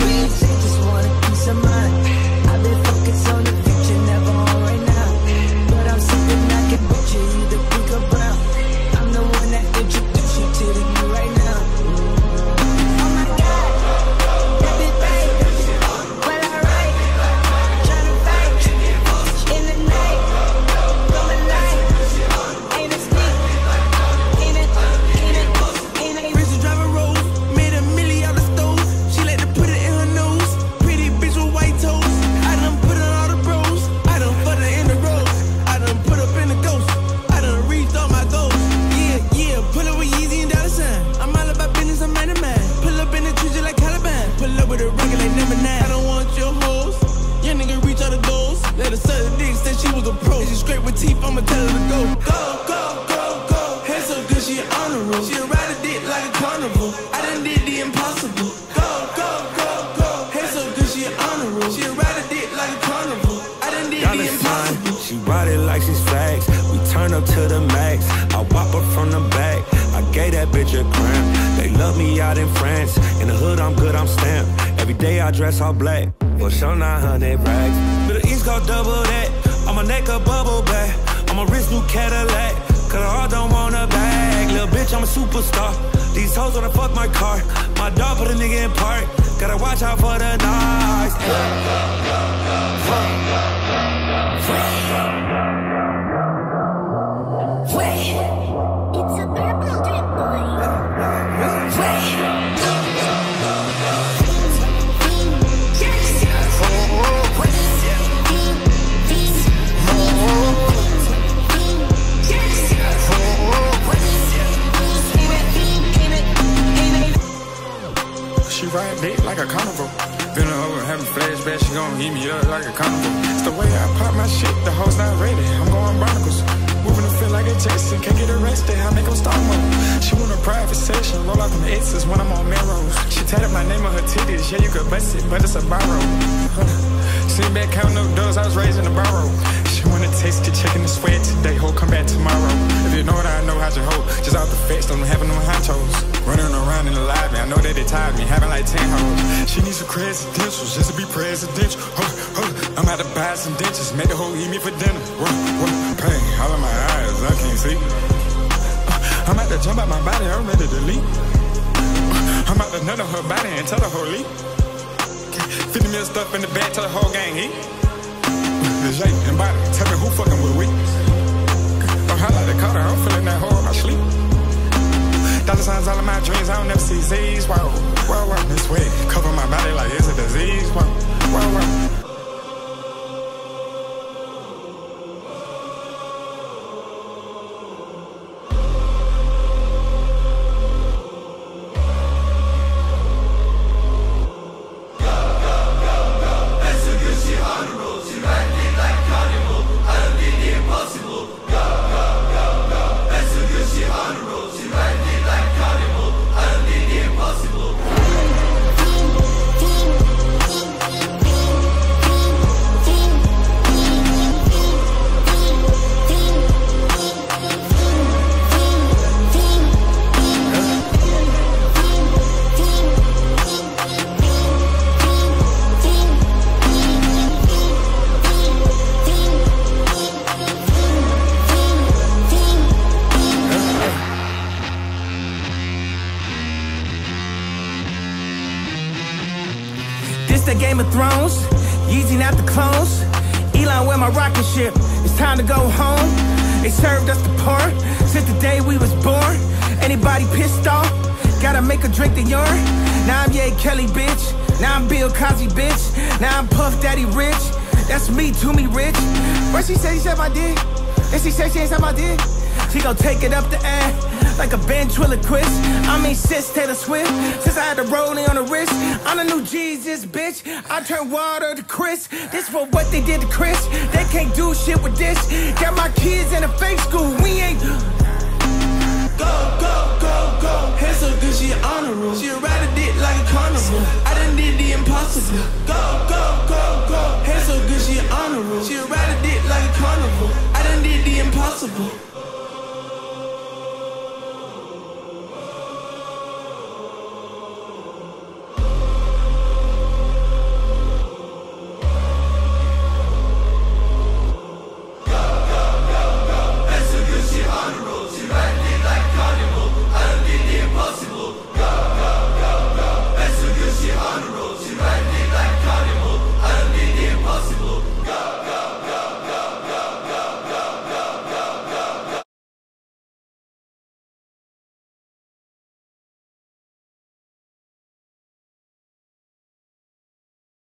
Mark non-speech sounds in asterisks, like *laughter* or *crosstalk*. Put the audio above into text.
they just want a peace of mind. I'ma tell her to go. Go, go, go, go. Hair so good, she roll. She ride a dick like a carnival. I done did the impossible. Go, go, go, go. Hair so good, she roll. She ride a dick like a carnival. I done did the Dollar sign, impossible. she ride it like she's flags. We turn up to the max. I whop her from the back. I gave that bitch a cramp. They love me out in France. In the hood, I'm good, I'm stamped. Every day I dress all black. For sure, 900 rags. But the East Coast double that. On my neck, a bubble back. On my wrist, new Cadillac. Cause I don't want a bag. Little bitch, I'm a superstar. These hoes wanna fuck my car. My dog put a nigga in park. Gotta watch out for the knives. Wait. A carnival. Been over having flashbacks, she gon' heat me up like a carnival. It's the way I pop my shit, the hoes not ready. I'm going barnacles. Moving to feel like a Jason, can't get arrested, I make 'em start mode. She want a private session, roll out them X's when I'm on Melrose. She tatted my name on her titties, yeah, you could bust it, but it's a borrow. *laughs* Sitting back counting up doors, I was raised in a barrow. She wanna taste it, checking the sweat today, ho, come back tomorrow. If you know what I know, how's your hoe? Just out the fence, don't having no honchos. Running around in the lobby, I know that they tired me, having like 10 hoes. She needs some credentials just to be presidential. Huh, huh. I'm out to buy some dentures, make the hoe eat me for dinner. Whoa, whoa, pain, all in my eyes, I can't see. Uh, I'm out to jump out my body, I'm ready to leave. Uh, I'm out to nut on her body and tell her whole leave. 50 mil stuff in the bag, tell the whole gang eat. The J and body, tell me who fucking with we. Dollar signs all in my dreams, I don't never see Z's. Wow, wow, wow. This way, cover my body like it's a disease. Wow, wow, wow. Game of Thrones. Yeezy not the clones. Elon with my rocket ship. It's time to go home. They served us the part since the day we was born. Anybody pissed off? Gotta make a drink the urine. Now I'm Ye Kelly, bitch. Now I'm Bill Cosby, bitch. Now I'm Puff Daddy Rich. That's me, to me rich. What she say, she said my did. And she said she ain't said my did. She gon' take it up the ass like a ventriloquist. I mean, sis Taylor Swift. Since I had the rolling on the wrist, I'm the new Jesus, bitch. I turn water to Chris. This for what they did to Chris. They can't do shit with this. Got my kids in a fake school. We ain't. Go, go, go, go. Hair so good, she an honor room. She ride a dick like a carnival. I done did the impossible. Go,